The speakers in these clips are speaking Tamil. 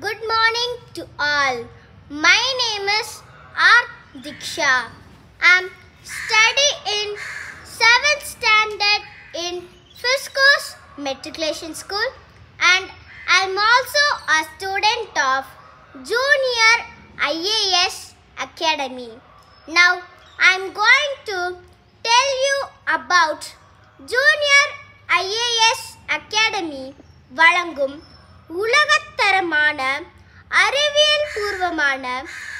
Good morning to all. My name is R. Diksha. I'm study in 7th standard in Fisco's Matriculation School and I'm also a student of Junior IAS Academy. Now I'm going to tell you about Junior IAS Academy வழங்கும் உலகத்தரமான அறிவியல் பூர்வமான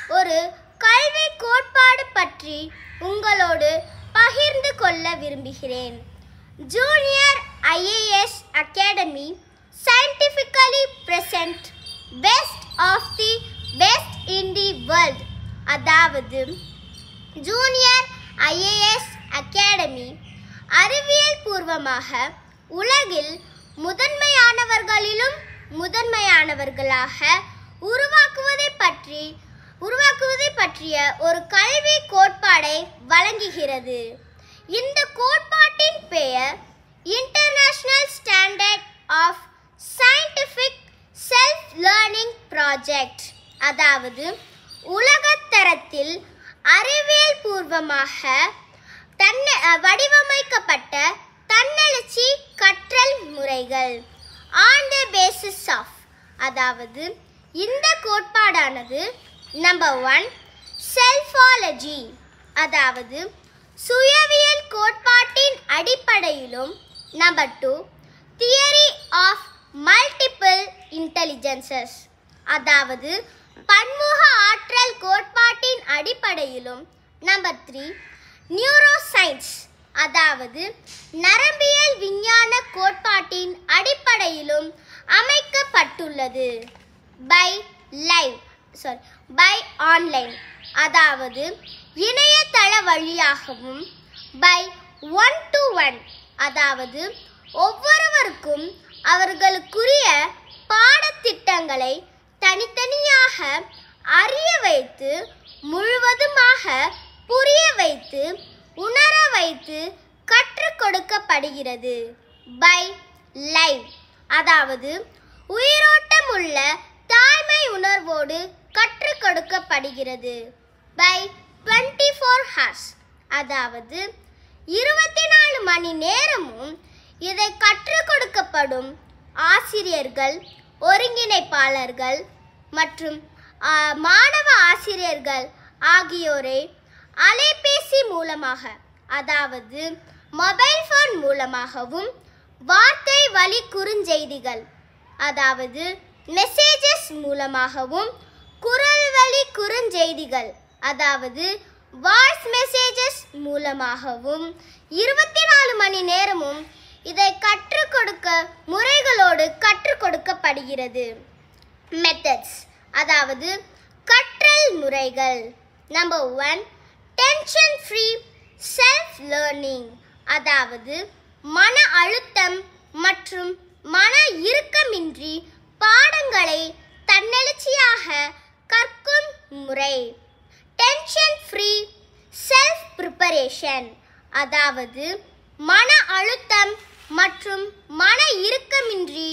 ஒரு கல்வி கோட்பாடு பற்றி உங்களோடு பகிர்ந்து கொள்ள விரும்புகிறேன். Junior IAS academy scientifically present best of the best in the world அதாவது ஜூனியர் ஐஏஎஸ் அகாடமி அறிவியல் பூர்வமாக உலகில் முதன்மையானவர்களிலும் முதன்மையானவர்களாக உருவாக்குவதை பற்றி உருவாக்குவதை பற்றிய ஒரு கல்வி கோட்பாடை வழங்குகிறது. இந்த கோட்பாட்டின் பெயர் international standard of scientific self learning project அதாவது உலகத்தரத்தில் அறிவியல் பூர்வமாக தன்ன வடிவமைக்கப்பட்ட தன்னெழுச்சி கற்றல் முறைகள். ஆன் த பேசிஸ் ஆஃப் அதாவது இந்த கோட்பாடானது நம்பர் ஒன் செல்ஃபாலஜி அதாவது சுயவியல் கோட்பாட்டின் அடிப்படையிலும் number two theory of multiple intelligences அதாவது பன்முக ஆற்றல் கோட்பாட்டின் அடிப்படையிலும் நம்பர் த்ரீ நியூரோ சயின்ஸ் அதாவது நரம்பியல் விஞ்ஞான கோட்பாட்டின் அடிப்படையிலும் அமைக்கப்பட்டுள்ளது. By live sorry by online அதாவது இணையதள வழியாகவும் பை ஒன் டு ஒன் அதாவது ஒவ்வொருவருக்கும் அவர்களுக்குரிய பாடத்திட்டங்களை தனித்தனியாக அறிய வைத்து முழுவதுமாக புரிய வைத்து உணர வைத்து கற்றுக் கொடுக்கப்படுகிறது. பை லைவ் அதாவது உயிரோட்டம் உள்ள தாய்மை உணர்வோடு கற்றுக் கொடுக்கப்படுகிறது. பை டுவெண்ட்டி ஃபோர் ஹார்ஸ் அதாவது இருபத்தி நாலு மணி நேரமும் இதை கற்றுக் கொடுக்கப்படும் ஆசிரியர்கள் ஒருங்கிணைப்பாளர்கள் மற்றும் மாணவ ஆசிரியர்கள் ஆகியோரை அலைபேசி மூலமாக அதாவது மொபைல் ஃபோன் மூலமாகவும் வார்த்தை வழி குறுஞ்செய்திகள் அதாவது மெசேஜஸ் மூலமாகவும் குரல் வழி குறுஞ்செய்திகள் அதாவது வாய்ஸ் மெசேஜஸ் மூலமாகவும் இருபத்தி நாலு மணி நேரமும் இதை கற்றுக் கொடுக்க முறைகளோடு கற்றுக் கொடுக்கப்படுகிறது. மெத்தட்ஸ் அதாவது கற்றல் முறைகள். Number one tension free self learning அதாவது மன அழுத்தம் மற்றும் மன இறுக்கமின்றி பாடங்களை தன்னெழுச்சியாக கற்கும் முறை. டென்ஷன் ஃப்ரீ செல்ஃப் ப்ரிப்பரேஷன் அதாவது மன அழுத்தம் மற்றும் மன இறுக்கமின்றி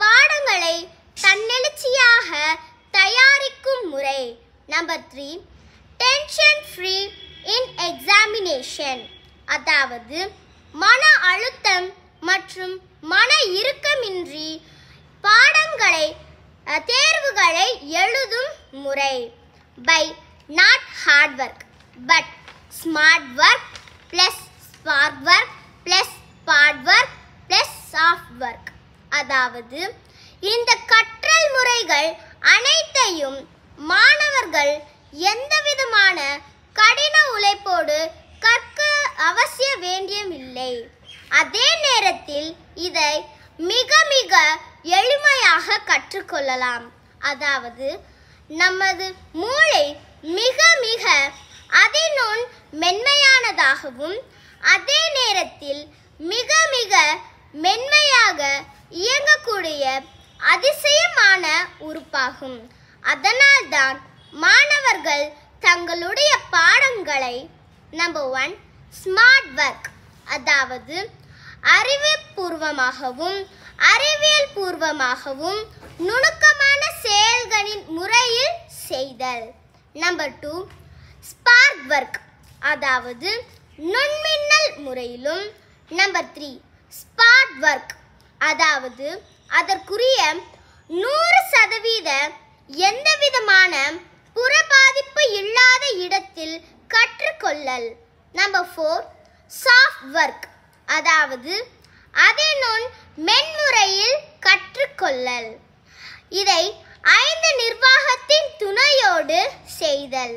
பாடங்களை தன்னெழுச்சியாக தயாரிக்கும் முறை. Number three tension free in examination அதாவது மன அழுத்தம் மற்றும் மன இறுக்கமின்றி பாடங்களை தேர்வுகளை எழுதும் முறை. By not hard work but smart work plus smart work plus smart work plus soft work அதாவது இந்த கற்றல் முறைகள் அனைத்தையும் மாணவர்கள் எந்த விதமான கடின உழைப்போடு கற்க அவசிய வேண்டியமில்லை. அதே நேரத்தில் இதை மிக மிக எளிமையாக கற்றுக்கொள்ளலாம். அதாவது நமது மூளை மிக மிக அதனுள் மென்மையானதாகவும் அதே நேரத்தில் மிக மிக மென்மையாக இயங்கக்கூடிய அதிசயமான உறுப்பாகும். அதனால்தான் மாணவர்கள் தங்களுடைய பாடங்களை நம்பர் ஒன் ஸ்மார்ட் ஒர்க் அதாவது அறிவுபூர்வமாகவும் அறிவியல் பூர்வமாகவும் நுணுக்கமான முறையில் செய்தல். நம்பர் டூ ஸ்பார்க் ஒர்க் அதாவது நுண்மின்னல் முறையிலும். நம்பர் த்ரீ ஸ்பார்ட் ஒர்க் அதாவது அதற்குரிய நூறு சதவீத எந்தவிதமான புற பாதிப்பு இல்லாத இடத்தில் கற்றுக்கொள்ளல். நம்பர் ஃபோர் சாஃப்ட் ஒர்க் அதாவது அதனுள் மென்முறையில் கற்றுக்கொள்ளல். இதை ஐந்து நிர்வாகத்தின் துணையோடு செய்தல்.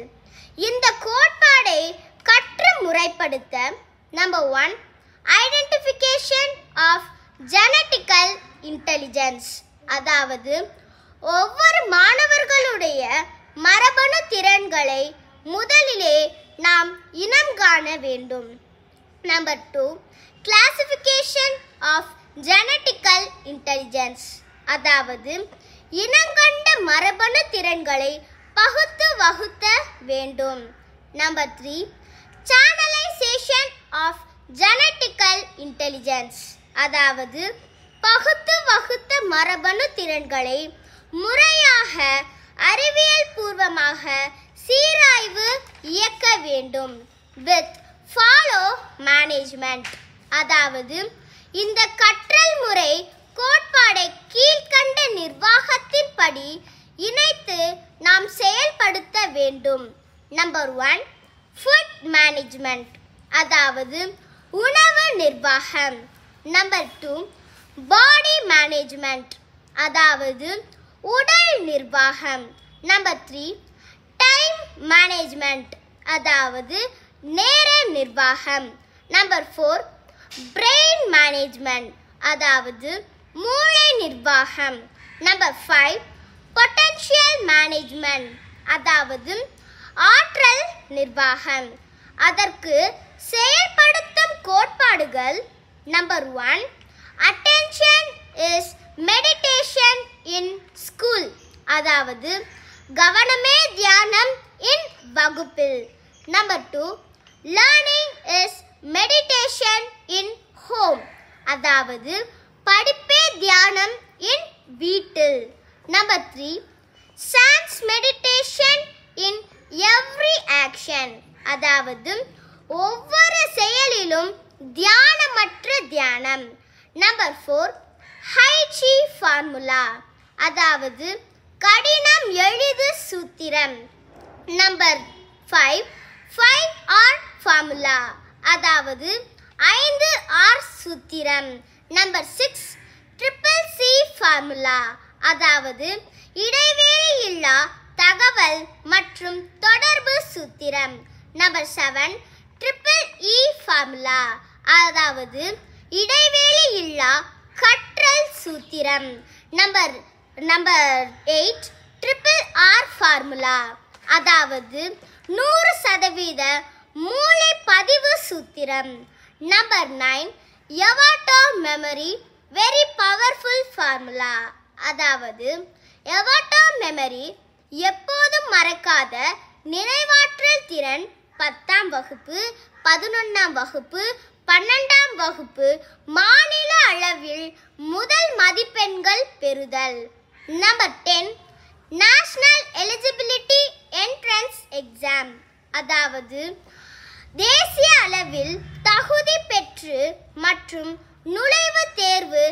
இந்த கோட்பாடை கற்று முறைப்படுத்த number one identification of genetical intelligence அதாவது ஒவ்வொரு மாணவர்களுடைய மரபணு திறன்களை முதலிலே நாம் இனம் காண வேண்டும். Number two classification of genetical intelligence அதாவது இனங்கண்ட மரபணு திறன்களை பகுத்து வகுத்த வேண்டும். Number three channelisation of genetical intelligence அதாவது பகுத்து வகுத்த மரபணு திறன்களை முறையாக அறிவியல் பூர்வமாக சீராய்வு இயக்க வேண்டும். வித் ஃபாலோ மேனேஜ்மெண்ட் அதாவது இந்த கற்றல் முறை கோட்பாடை கீழ்கண்ட நிர்வாகத்தின்படி இணைத்து நாம் செயல்படுத்த வேண்டும். நம்பர் ஒன் ஃபுட் மேனேஜ்மெண்ட் அதாவது உணவு நிர்வாகம். நம்பர் டூ பாடி மேனேஜ்மெண்ட் அதாவது உடல் நிர்வாகம். நம்பர் த்ரீ டைம் மேனேஜ்மெண்ட் அதாவது நேர நிர்வாகம். நம்பர் ஃபோர் பிரெயின் மேனேஜ்மெண்ட் அதாவது மூளை நிர்வாகம். நம்பர் ஃபைவ் பொட்டன்ஷியல் மேனேஜ்மெண்ட் அதாவது ஆற்றல் நிர்வாகம். அதற்கு செயல்படுத்தும் கோட்பாடுகள். Number one attention is meditation in school அதாவது கவனமே தியானம் இன் வகுப்பில். Number two learning is meditation in home அதாவது படிப்பே தியானம் இன் வீட்டில். Number three chance meditation in every action அதாவது ஒவ்வொரு செயலிலும் தியானமற்ற தியானம். நம்பர் ஃபோர் ஹைஜி ஃபார்முலா அதாவது கடினம் எளிது சூத்திரம். Number five five R formula அதாவது ஐந்து ஆர் சூத்திரம். Number six triple C formula அதாவது இடைவேளை இல்லா தகவல் மற்றும் தொடர்பு சூத்திரம். Number seven triple E formula அதாவது இடைவேளை இல்லா கற்றல் சூத்திரம். Number number eight triple R formula அதாவது நூறு சதவீத மூளை பதிவு சூத்திரம். Number nine எவாட்டோ memory very powerful formula அதாவது எவாட்டோ மெமரி எப்போதும் மறக்காத நினைவாற்றல் திறன் பத்தாம் வகுப்பு பதினொன்றாம் வகுப்பு பன்னெண்டாம் வகுப்பு மாநில அளவில் முதல் மதிப்பெண்கள் பெறுதல். Number ten national eligibility entrance exam அதாவது தேசிய அளவில் தகுதி பெற்று மற்றும் நுழைவுத் தேர்வு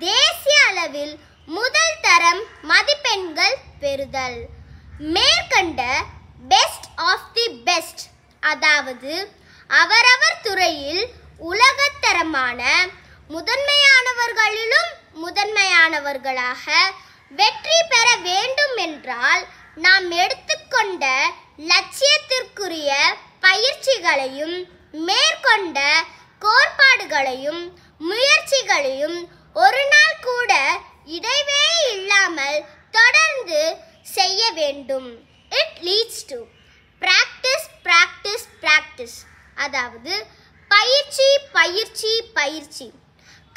தேசிய அளவில் முதல் தரம் மதிப்பெண்கள் பெறுதல். மேற்கண்ட பெஸ்ட் ஆஃப் தி பெஸ்ட் அதாவது அவரவர் துறையில் உலகத்தரமான முதன்மையானவர்களிலும் முதன்மையானவர்களாக வெற்றி பெற வேண்டும் என்றால் நாம் எடுத்துக்கொண்ட லட்சியத்திற்குரிய பயிற்சிகளையும் மேற்கொண்ட கோட்பாடுகளையும் முயற்சிகளையும் ஒரு நாள் கூட இடைவே இல்லாமல் தொடர்ந்து செய்ய வேண்டும். It leads to practice practice practice அதாவது பயிற்சி பயிற்சி பயிற்சி.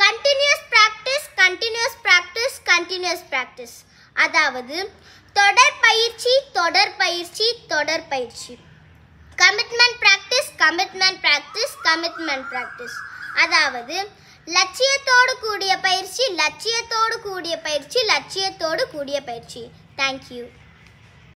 Continuous practice continuous practice continuous practice அதாவது தொடர் பயிற்சி தொடர் பயிற்சி தொடர் பயிற்சி. Commitment practice commitment practice commitment practice அதாவது லட்சியத்தோடு கூடிய பயிற்சி லட்சியத்தோடு கூடிய பயிற்சி லட்சியத்தோடு கூடிய பயிற்சி. தேங்க்யூ